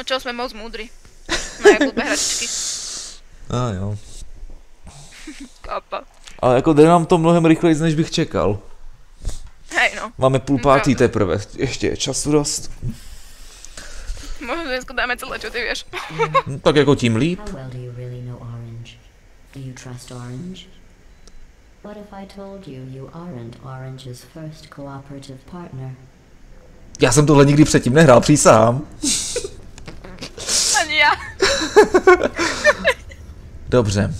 No čo, sme moc múdri. No jak blbé hračky. A jo. Kapa. Ale jako jde nám to mnohem rychleji, než bych čekal. Hej no. Máme půl No, pátý pravda. teprve, ještě je času dost. Možno dneska dáme celé, čo ty vieš. No, tak jako tím líp. Do you trust Orange? What if I told you you aren't Orange's first cooperative partner? Já jsem tohle nikdy předtím nehrál, přísahám. Ja. Dobře.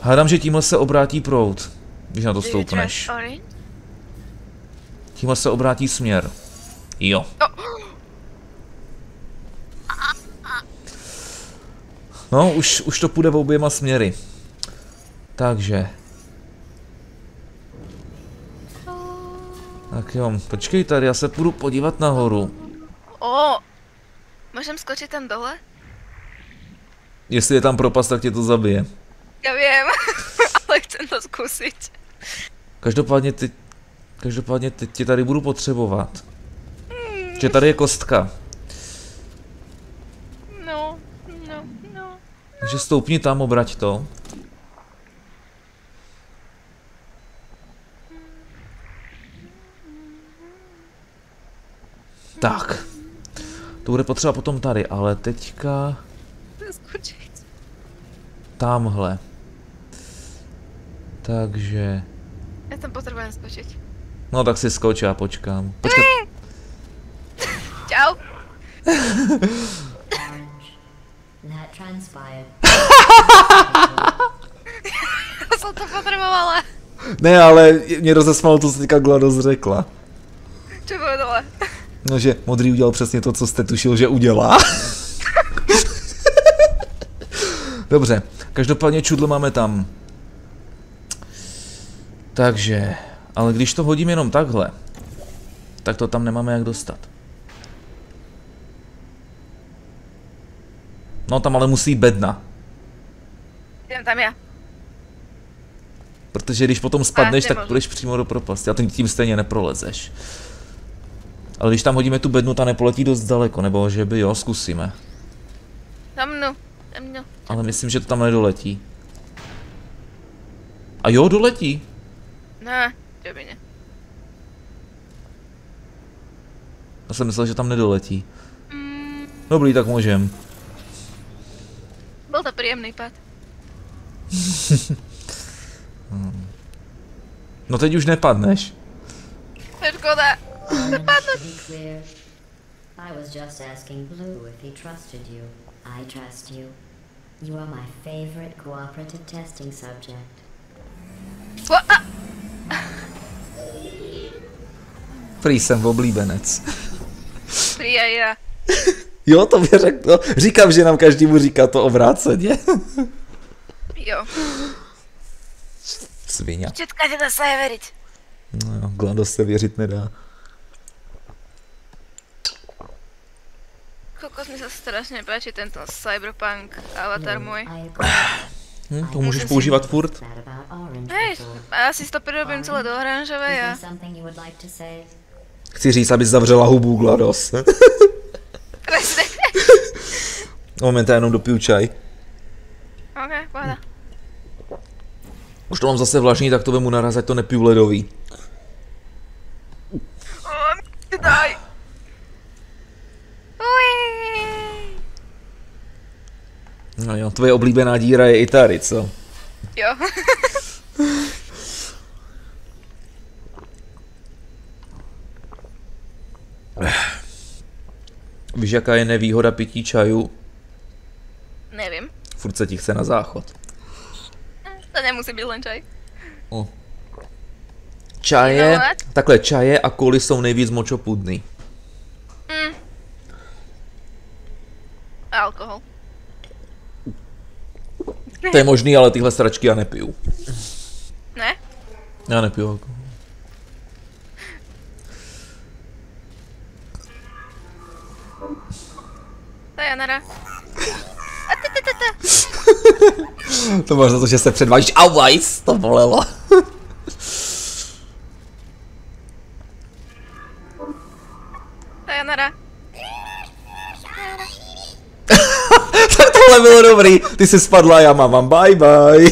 Hádám, že tímhle se obrátí prout, když na to stoupneš. Tímhle se obrátí směr. Jo. No, už, už to půjde v oběma směry. Takže. Tak jo, počkej tady, já se půjdu podívat nahoru. O, môžem skočiť tam dole? Jestli je tam propast, tak tě to zabije. Ja viem, ale chcem to skúsiť. Každopádně ty, každopádně teď tě tady budu potřebovat. Že tady je kostka. No, no, no. Takže stoupni tam, obrať to. Tak. To bude potřeba potom tady, ale teďka Skočiť. tamhle. Takže... Ja tam potrebujem skočiť. No tak si skoč, já počkám. Počkat, Čau. Ja som to potrebovala. ne, ale mě rozesmalo to, co teďka GLaDOS řekla. Čo povedala? No, že modrý udělal přesně to, co jste tušil, že udělá. Dobře, každopádně čudlo máme tam. Takže, ale když to hodím jenom takhle, tak to tam nemáme jak dostat. No tam ale musí bedna, Idem tam ja. protože když potom spadneš, tak půjdeš přímo do propasti a tím, tím stejně neprolezeš. Ale když tam hodíme tu bednu, ta nepoletí dost daleko, nebo že by jo, zkusíme. Za mnou. Ale myslím, že to tam nedoletí. A jo, doletí. No, čo by ne. Já jsem myslel, že tam nedoletí. Mm, Dobrý, tak můžem. bol to príjemný pád. No teď už nepadneš. To je škoda. Clear, I was just asking Blue if he trusted you. I trust you. You are my favorite cooperative testing subject. O, a, Prý jsem oblíbenec. prija ja. Jo, to mi řekl. No, říkám, že nám každému říká to obráceně. Jo. Svině. Všetka ti to sa je veriť. No jo, GLaDOS se věřit nedá. Kokos mi sa strašne páči tento cyberpunk avatar agree. Hm, to můžeš používat furt. Hej, ja si to prirobím celé do oranžové a... Chci říct, aby zavřela hubu GLaDOS. Moment, já jenom dopiju čaj. OK, pohoda. Už to mám zase vlažný, tak to vemu naraz, ať to nepiju ledový. O, daj. No jo, tvoje oblíbená díra je i tady, co? Jo. Víš, jaká je nevýhoda pití čaju? Neviem. Furt se ti chce na záchod. To nemusí byť len čaj. O. Čaje, takhle čaje a koly jsou nejvíc močopudný. Mm. A alkohol. To je možný, ale tyhle sračky já nepiju. Ne? Já nepiju alkohol. Sayonara. To máš za to, že se předvážíš. Auajs, to bolelo. Sayonara. Tohle bylo dobrý. Ty jsi spadla, já mám bye bye.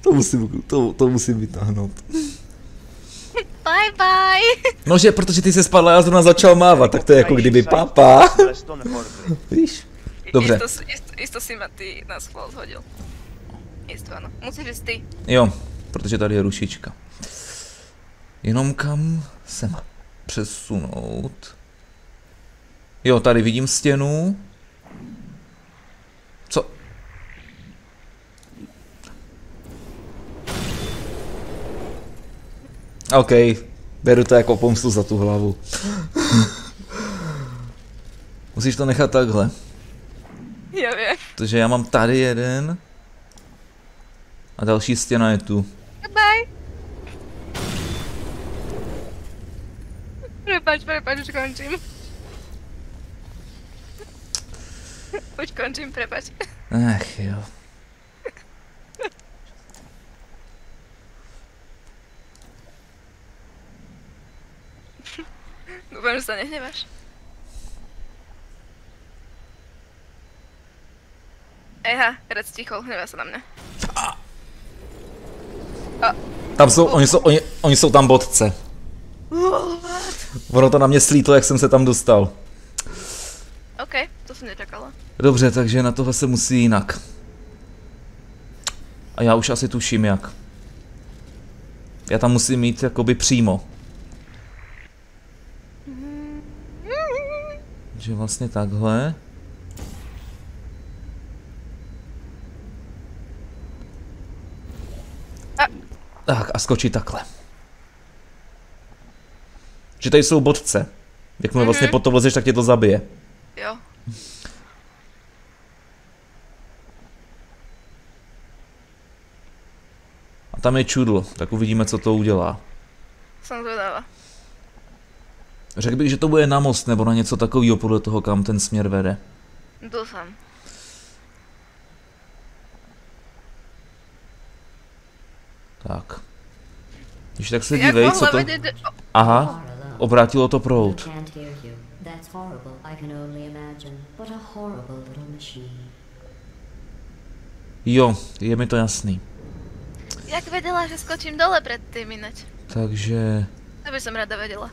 to musím, to, to musím vytáhnout. Bye bye. No, že protože ty jsi spadla, já zrovna začal mávat, tak to je jako kdyby papa. Víš? Dobře. Isto, isto, isto si ma ty na schvál zhodil. Isto, áno. Musíš ísť ty. Jo, protože tady je rušička. Jenom kam se má přesunout? Jo, tady vidím stěnu. Co? OK, beru to jako pomstu za tu hlavu. Musíš to nechat takhle. Ja viem. Takže já mám tady jeden. A další stěna je tu. Bye. Prepač, prepač, už končím. Už končím, prepač. Ach jo. Dúfam, že sa nehneváš. Eha, rad stichol, hnevá sa na mňa. Tam jsou, oni jsou, oni, oni jsou tam bodce. Ono to na mě slítlo, jak jsem se tam dostal. OK, to som nečakala. Dobře, takže na tohle se musí jinak. A já už asi tuším jak. Já tam musím mít jakoby přímo. Že vlastně takhle. Tak a skočit takhle. Že tady jsou bodce. Jakmile vlastně Mhm. pod to vlezeš, tak tě to zabije. Jo. Tam je čudlo, tak uvidíme, co to udělá. Som zvedavá. Řekl bych, že to bude na most nebo na něco takového podle toho, kam ten směr vede. Dúfam. Tak. Když tak se dívej, co to... Aha, obrátilo to machine. Jo, je mi to jasný. Jak vedela, že skočím dole predtým ináč? Takže... To by som rada vedela.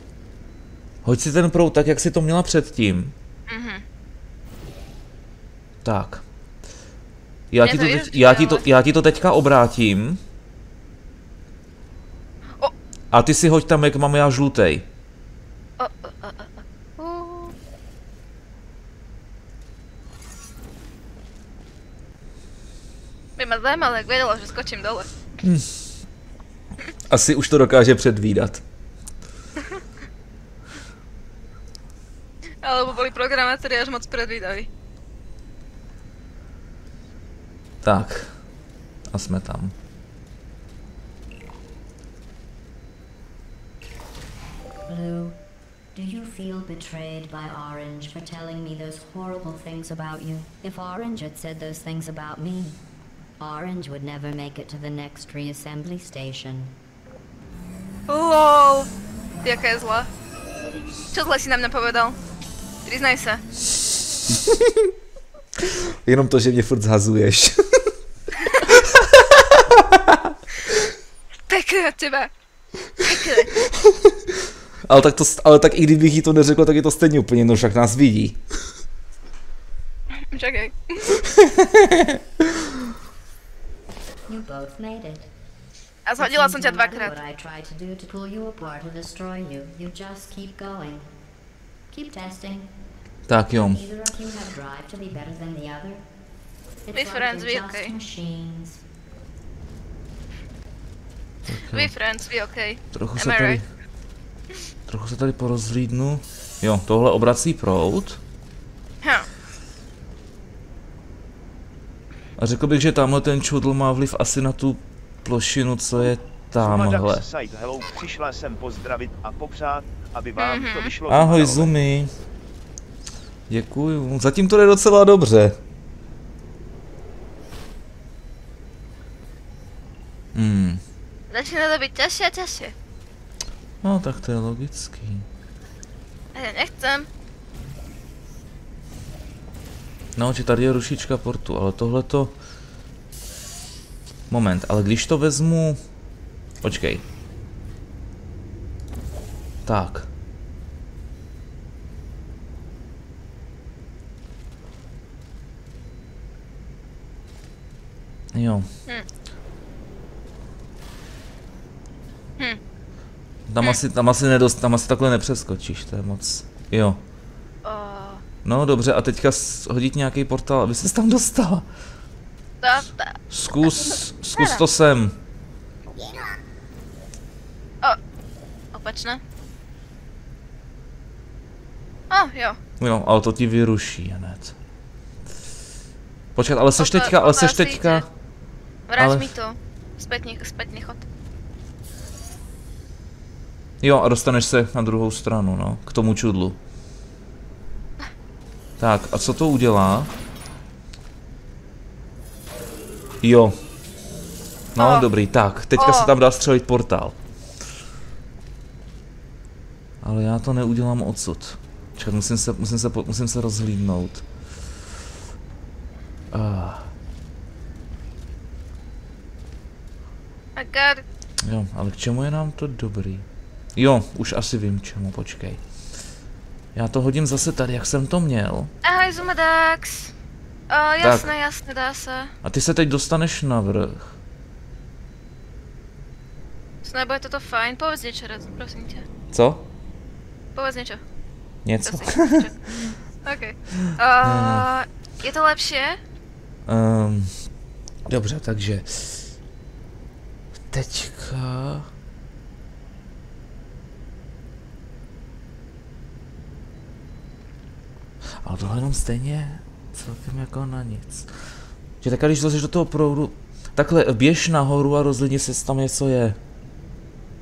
Hoď si ten proud tak, jak si to měla předtím. Mhm. Tak. Já Mě ti, to teď, já, ti to, já ti to teďka obrátím. O. A ty si hoď tam, jak mám já žlutej. O, o, o, o. Uh. By ma zajímalo, jak vedela, že skočím dole. Asi už to dokáže předvídat. Alebo boli programátori až moc predvídaví. Tak. A jsme tam. Blue, do you feel betrayed by Orange for telling me those horrible things about you? If Orange had said those things about me, Orange would never make it to the next reassembly station. LOL! Ty, jaká je zlá. Čo zle si na mňa povedal? Priznaj sa. Jenom to, že mě furt zhazuješ. Od teba. Pekné. ale, tak to, ale tak i kdybych jí to neřekl, tak je to stejně úplně, no však nás vidí. Čakaj. You both made it. A zhodila no matter dvakrát. What I try to do to pull you apart or destroy you, you just keep going. Keep testing. Tak jo. Neither of you have drive to be better than the other. It's Be like friends, we okay. We friends, we okay. Trochu se tady, trochu se tady porozhlídnu. Jo, tohle obrací prout. Hm. A řekl bych, že tamhle ten čudl má vliv asi na tu plošinu, co je tamhle. Hello, přišla jsem pozdravit a popřát, aby vám to vyšlo. Ahoj. Zumi. Děkuju. Zatím to jde docela dobře. Hmm. Začína to byť ťažšie a ťažšie. No, tak to je logický. A ja nechcem. No, že tady je rušička portu, ale tohle to... Moment, ale když to vezmu... Počkej. Tak. Jo. Hm. Tam asi, tam asi nedost, tam asi takhle nepřeskočíš, to je moc. Jo. No dobře, a teďka hodit nějaký portál, aby ses tam dostala. Zkus, zkus to sem. opačne. O, jo. Jo, ale to ti vyruší hned. Počkat, ale seš teďka, ale seš teďka... Vrať Ale- mi to. Zpětný, zpětný chod. Jo, a dostaneš se na druhou stranu, no, k tomu čudlu. Tak, a co to udělá? Jo. No, O. dobrý, tak, teďka O. se tam dá střelit portál. Ale já to neudělám odsud. Čekat, musím se, musím se, musím se rozhlídnout. Ah, Oh god. jo, ale k čemu je nám to dobrý? Jo, už asi vím čemu, počkej. Já to hodím zase tady, jak jsem to měl. Ahoj, Zumadax. O, jasné, jasné, dá se. A ty se teď dostaneš na vrch. Snad bude toto fajn. Povedz Raz, prosím tě. Co? Povedz niečo. Něco? Prosím, niečo. OK. Uh, je to lepší? Um, dobře, takže... Teďka... Ale tohle jenom stejně celkem jako na nic. Že tak když zlezeš do toho proudu, takhle běž nahoru a rozlidni se, tam něco je.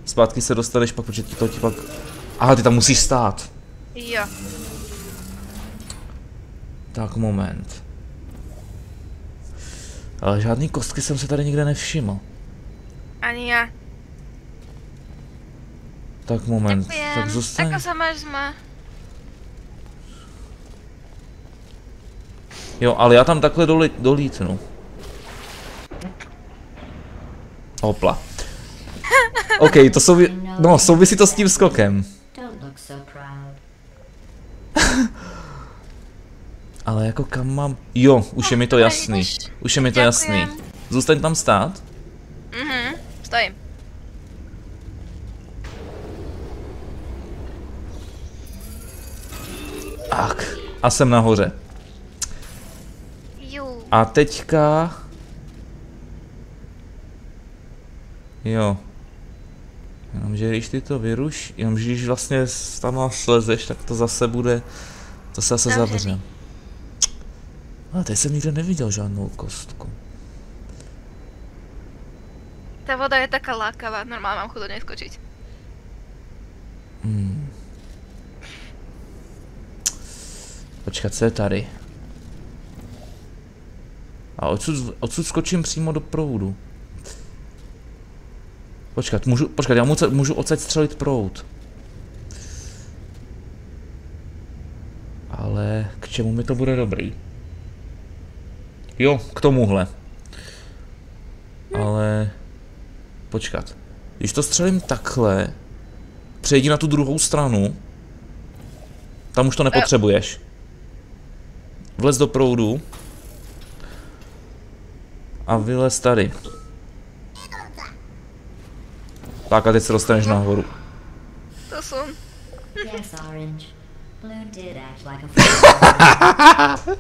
Zpátky se dostaneš pak, protože ti to ti pak... Aha, ty tam musíš stát. Jo. Tak moment. Ale žádný kostky jsem se tady nikde nevšiml. Ani ja. Tak moment, tak Ďakujem. zostaň. Ako sa máš, Zma? Jo, ale já tam takhle doli, dolítnu. Hopla. OK, to souvi... No, souvisí to s tím skokem. Ale jako kam mám... Jo, už je mi to jasný. Už je mi to jasný. Zůstaň tam stát. Mhm, stojím. Tak. A jsem nahoře. A teďka... Jo. Jenomže když ty to vyruš, jenomže když vlastně tam slezeš, tak to zase bude, to se zase zavře. Ale teď jsem nikde neviděl žádnou kostku. Tá voda je taká lákavá, normálne mám chuť do nej skočiť. Hmm. Počkat, co je tady? A odsud, odsud skočím přímo do proudu. Počkat, můžu, počkat, já můžu, můžu odsaď střelit proud. Ale k čemu mi to bude dobrý? Jo, k tomuhle. Ale... Počkat. Když to střelím takhle, přejdi na tu druhou stranu. Tam už to nepotřebuješ. Vlez do proudu. A vylez tady. Tak a teď se dostaneš nahoru. To som. Yes, Orange. Blue did act like a fool.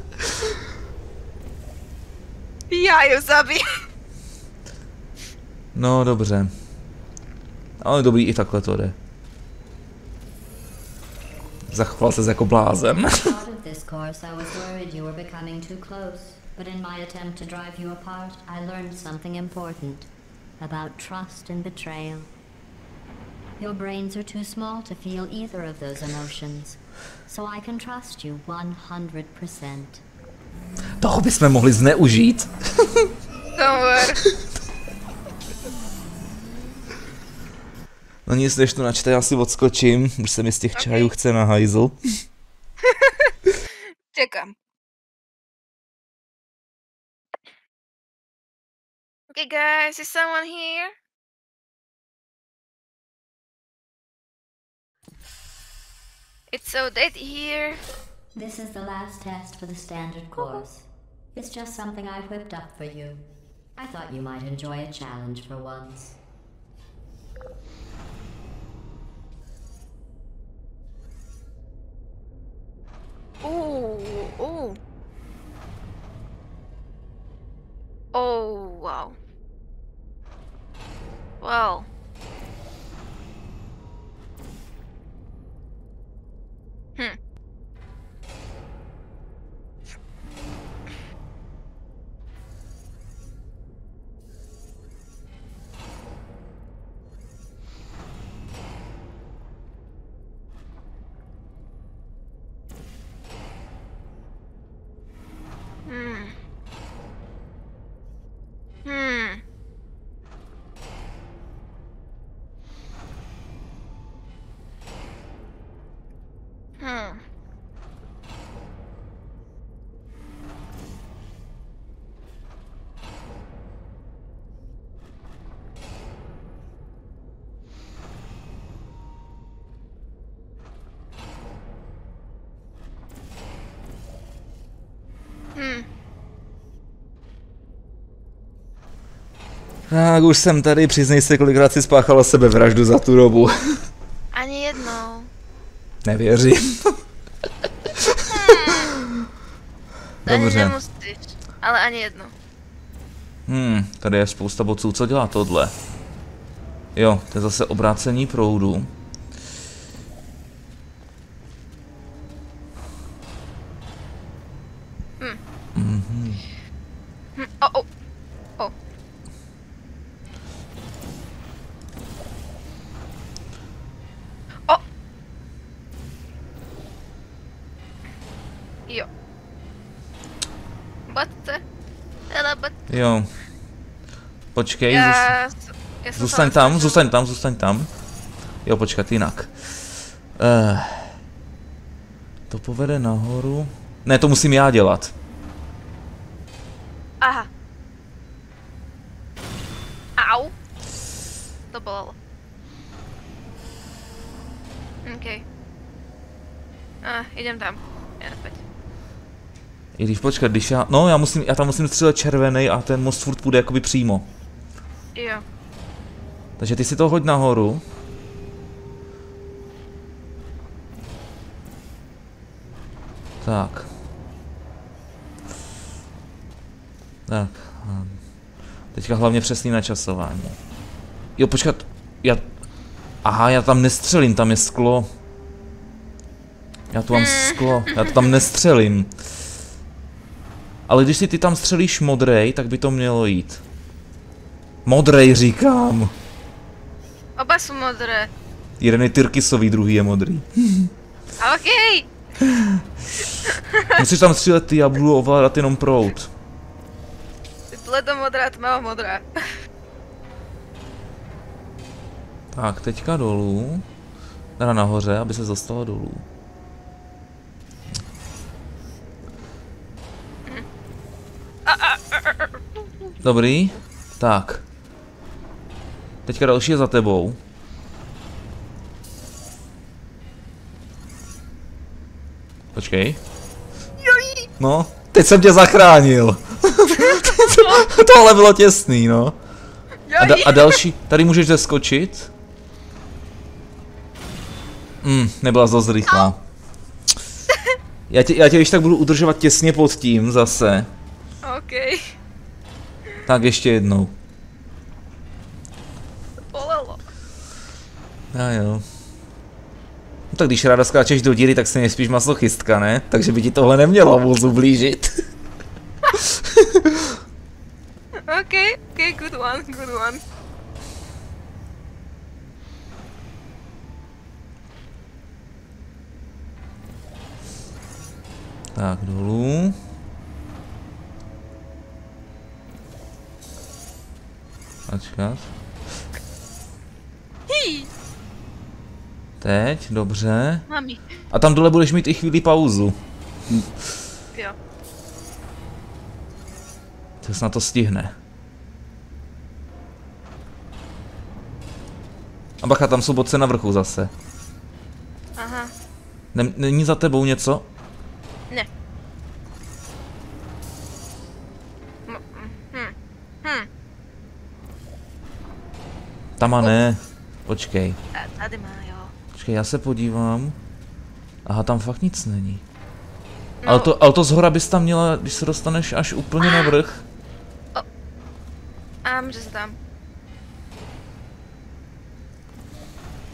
Ja ju zabijem. No dobře. Ale dobrý, i takhle to jde. Zachoval se jako blázen. But in my attempt to drive you apart, I learned something important about trust and betrayal. Your brains are too small to feel either of those emotions. So I can trust you 100%. Toho bychom mohli zneužít. No nic, než to načte, já si odskočím. Už se mi z těch čajů chce na hajzl. Čekám. Okay, guys, is someone here? It's so dead here. This is the last test for the standard course. It's just something I whipped up for you. I thought you might enjoy a challenge for once. Ooh, ooh. Oh, wow. Well. Hmm. Hmm. Hmm. Tak už jsem tady, přiznej se, kolikrát si spáchala sebevraždu za tu dobu. Ani jednou. Nevěřím. Ani Dobře. nemusíš. Ale ani jednou. Hmm, tady je spousta boců, co dělá tohle? Jo, to je zase obrácení proudu. Hm, o, o. O. O. Jo. Batce. Hele, bat. Jo. Počkej, Já, s- já zůstaň tam, snažila- zůstaň tam, zůstaň tam. Jo, počkat, jinak. Uh, to povede nahoru. Ne, to musím já dělat. Aha. Au. To bolelo. OK. A, jdem tam. Já pojď. I když počkat, když já, no já musím, já tam musím střílet červený a ten most furt půjde jakoby přímo. Jo. Takže ty si to hoď nahoru. Tak. Tak. a Teďka hlavně přesný načasování. Jo, počkat. Já... Aha, já tam nestřelím, tam je sklo. Já tu mám sklo, já to tam nestřelím. Ale když si ty tam střelíš modrej, tak by to mělo jít. Modrej říkám. Oba jsou modré. Jeden je tyrkysový, druhý je modrý. OK. Musíš tam střílet ty, já budu ovládat jenom prout. Bledomodrá, tmavomodrá. Tak, teďka dolů. Teda nahoře, aby se dostala dolů. Dobrý. Tak. Teďka další je za tebou. Počkej. No, teď jsem tě zachránil. Tohle bylo těsný, no. A, da- a další, tady můžeš zeskočit. Hmm, nebyla dost rychlá. Já tě, já tě když tak budu udržovat těsně pod tím zase. OK. Tak ještě jednou. Bolelo. A jo. No tak když ráda skáčeš do díry, tak si nejspíš masochistka, ne? Takže by ti tohle nemělo moc ublížit. OK, OK, good one, good one. Tak, dolů. Ačkat. Teď, dobře. Mami. A tam dole budeš mít i chvíli pauzu. Jo. To to stihne. A bacha, tam jsou bodce na vrchu zase. Aha. Není za tebou něco? Tam a ne. Počkej. Tady má, jo. Počkej, já se podívám. Aha, tam fakt nic není. No, Ale to, ale to zhora bys tam měla, když se dostaneš až úplně na vrch. A může se tam.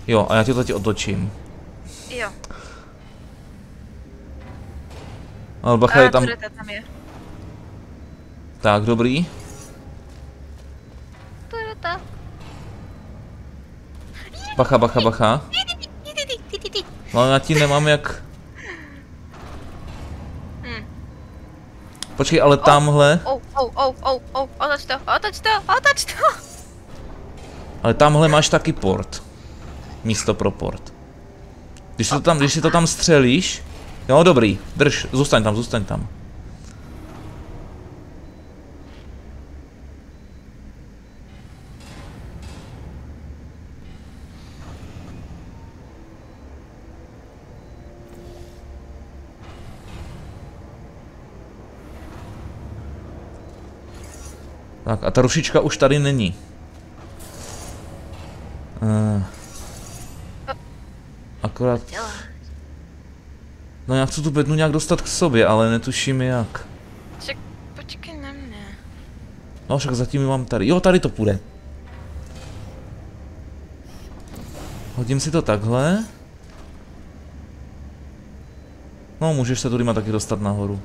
Jo, a já tě to teď otočím. Jo. Ale bacha A je tam... tam je. Tak, dobrý. Tureta. Bacha, bacha, bacha. No já ti nemám jak... Počkej, ale tamhle, Oh, oh, oh, oh, oh, otoč to, otoč to, otoč to. ale tamhle máš taky port. Místo pro port. Když si to tam, když si to tam střelíš, jo dobrý, drž, zůstaň tam, zůstaň tam. Tak a ta rušička už tady není. Uh, akorát, no já chci tu bednu nějak dostat k sobě, ale netuším jak. Ček, počkej na mě. No však zatím mám tady. Jo, tady to půjde. Hodím si to takhle. No, můžeš se tudyma taky dostat nahoru.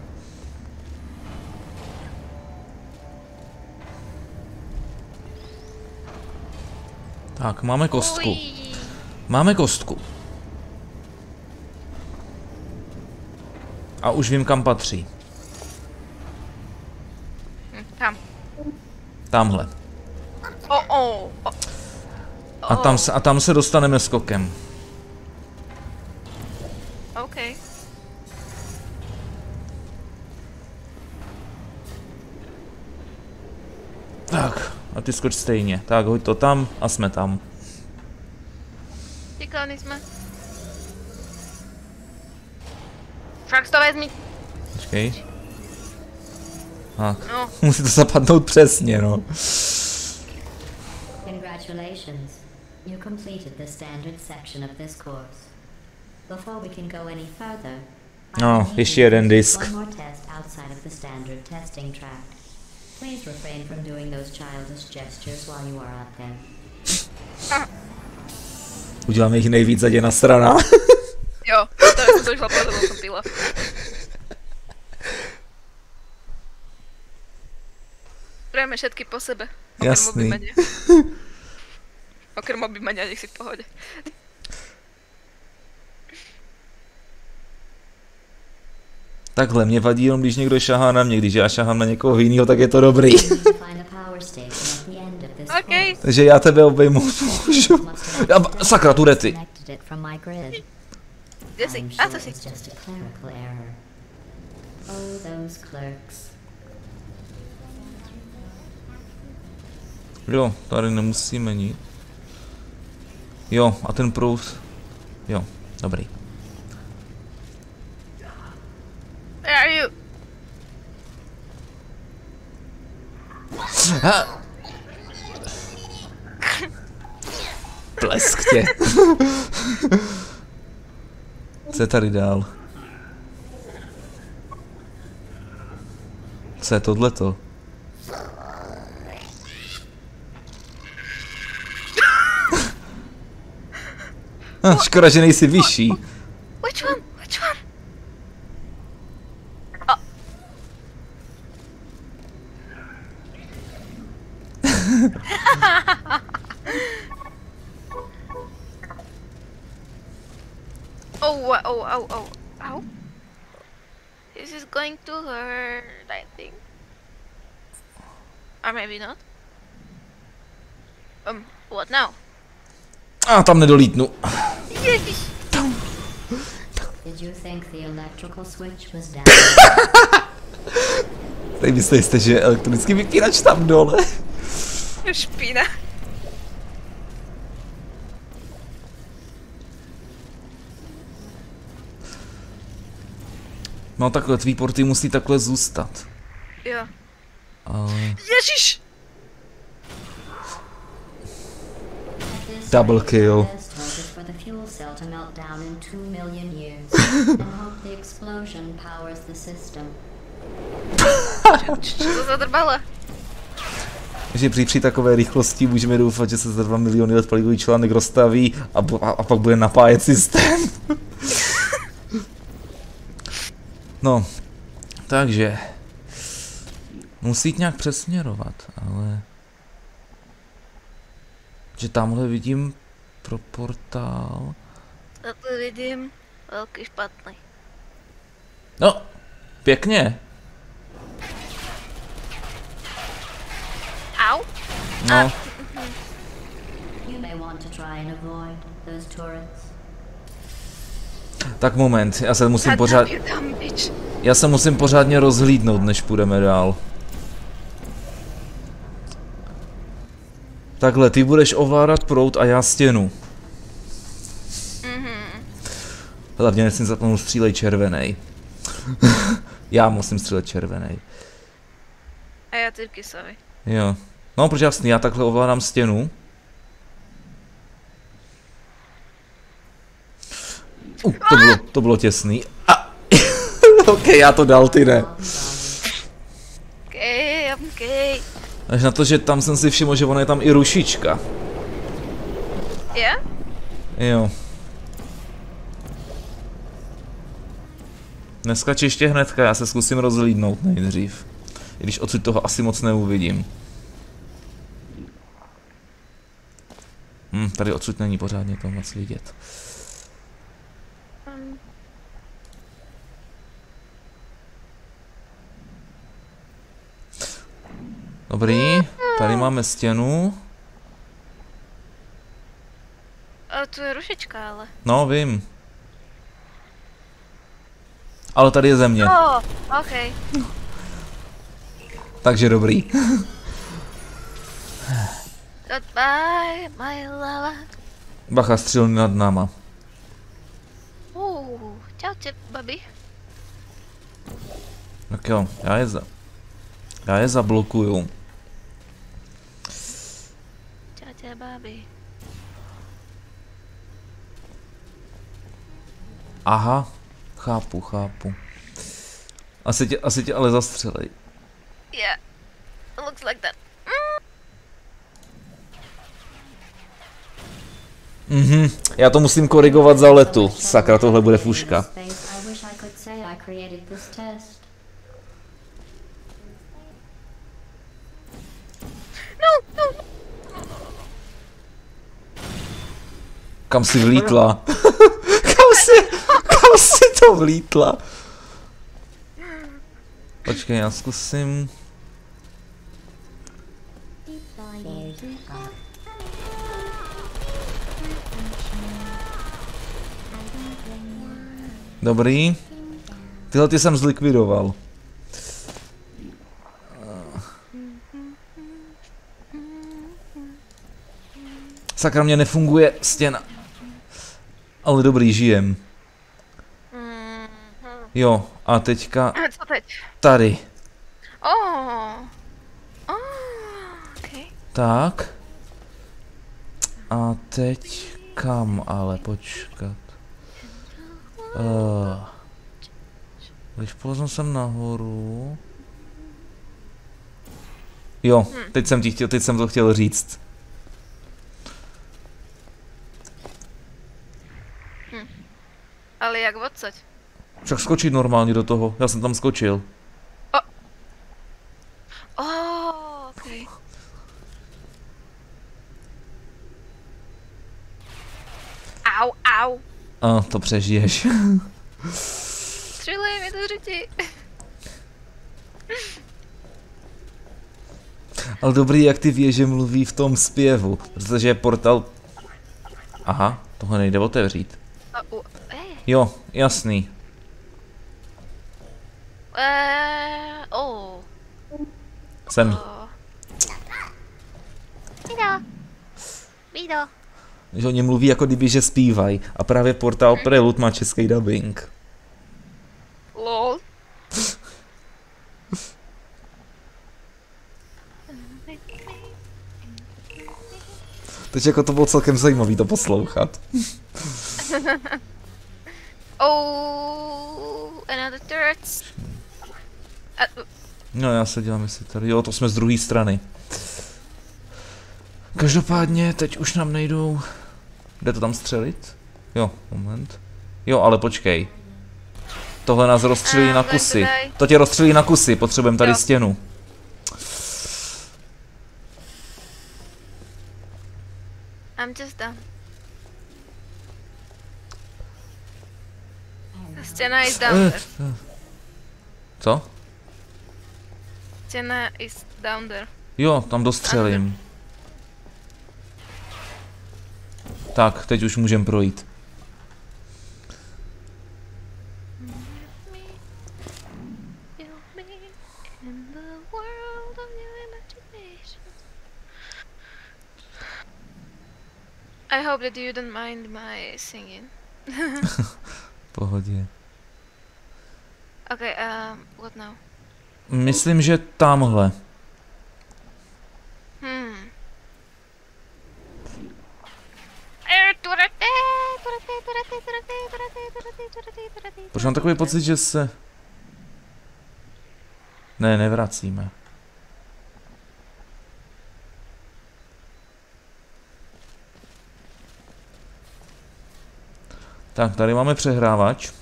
Tak, máme kostku. Máme kostku. A už vím, kam patří. Tam. Tamhle. Oh, oh, oh. A tam se, a tam se dostaneme skokem. Ty skoč stejně. Tak, hoď to tam a jsme tam. Šikovní jsme. Fakt to vezmi. Počkej. Tak, No, musí to zapadnout přesně, no. Congratulations. You completed the standard section of this course. Before we can go any further, No, ještě jeden disk. One more test outside of the standard testing track. Please refrain from doing those childish gestures while you are out there. Uděláme jich nejvíc zaděna strana. jo, to jsem to šla po jsem pila. Prejeme všetky po sebe. Okrem Jasný. Okrem objímania, nech si v pohode. Takhle, mě vadí jenom, když někdo šahá na mě, když já šahám na někoho jiného, tak je to dobrý. Okay. Takže já tebe obejmu, můžu. Já, sakra, A si? clerical error. Oh. Jo, tady nemusíme nic. Jo, a ten proud. Jo, dobrý. Where are you? Plesk tě. Co je tady dál? Co je tohleto? Ah, škoda, že nejsi vyšší. Which one? Which one? Oh. Oh, oh, oh, oh, ow. This is going to hurt, I think. Or maybe not. Um, what now? A tam nedolítnu. Ježiš. Did you think the electrical switch was down? Teď mysleli jste, že je elektronický vypínač tam dole. Špína. No takhle, tvý porty musí takhle zůstat. Jo. Ale... This Double kill. Co zadrbala? že při, při takové rychlosti můžeme doufat, že se za 2 miliony let palivový článek rozstaví a, a, a pak bude napájet systém. No, takže musí jít nějak přesměrovat, ale že tamhle vidím pro portál. Já to vidím. Velký špatný. No, pěkně. Au! No, You may want to try and avoid those turrets. Tak moment, já se musím pořád, já se musím pořádně rozhlídnout, než půjdeme dál. Takhle, ty budeš ovládat prout a já stěnu. Hlavně nesmím zapnout střílej červenej. já musím střílet červenej. A já ty kysovi. Jo. No, protože jasný, já takhle ovládám stěnu. Uh, to bylo, to bylo těsný. A, ok, já to dal, ty ne. Okay, okay. Až na to, že tam jsem si všiml, že ona je tam i rušička. Je? Jo. Neskač ještě hnedka, já se zkusím rozhlídnout nejdřív. I když odsud toho asi moc neuvidím. Hm, tady odsud není pořádně to moc vidět. Um, Dobrý, tady máme stěnu. ale tu je rušička, ale. No, vím. Ale tady je země, Oh, ok. takže dobrý. Goodbye, my love. Bacha střelný nad náma. Uh, čau tě, babi. Tak jo, já je za... Já je zablokuju. Babi. Aha, chápu, chápu. Asi tě, asi tě ale zastřelej. Yeah, it looks like that. Mhm, já to musím korigovat za letu. Sakra, tohle bude fuška. Space, I wish I could say I created this test. No, no, Kam jsi vlítla? kam jsi, kam jsi to vlítla? Počkej, já zkusím... Dobrý. Tyhle ty jsem zlikvidoval. Sakra, mě nefunguje stěna. Ale dobrý, žijem. Mhm. Jo, a teďka Co teď? tady. Oh. Oh, okay. Tak. A teď kam ale počkat. Uh, když poleznu sem nahoru. Jo, teď jsem ti chtěl, teď jsem to chtěl říct. Jak odsaď? Však skočit normálně do toho, já jsem tam skočil. Oh, okay. Au, au. A to přežiješ. Střílej mi do řiti. Ale dobrý, jak ty věže mluví v tom zpěvu, protože je portal... Aha, tohle nejde otevřít. Jo, jasný. Eh, oh. Sem. Oh. Vido. Vido. Že oni mluví jako kdyby, že zpívají. A právě portál mhm. Prelud má český dubbing. LOL. Takže jako to bylo celkem zajímavý to poslouchat. Oh, another turret. Uh, No já se dělám, jestli tady, jo, to jsme z druhé strany. Každopádně, teď už nám nejdou... Jde to tam střelit? Jo, moment. Jo, ale počkej. Tohle nás rozstřelí Ah, na to kusy. To tě rozstřelí na kusy, potřebujeme tady Jo. stěnu. I'm just done. Stěna is down there. Co? Stěna is down there. Jo, tam dostřelím. Tak, teď už můžem projít. I hope that you don't mind my singing. Pohodě. Okay, uh, what now? Myslím, že tamhle. Proč mám takový pocit, že se... Ne, nevracíme. Tak, tady máme přehrávač.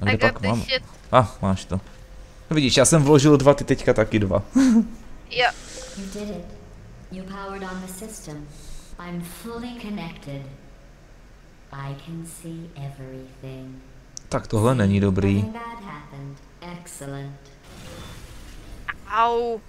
A kde got pak mám? shit. A, ah, máš to. Vidíš, já jsem vložil dva, ty teďka taky dva. Yeah. You powered on the system. I'm fully connected. I can see everything. Tak tohle není dobrý. Excellent. Ow.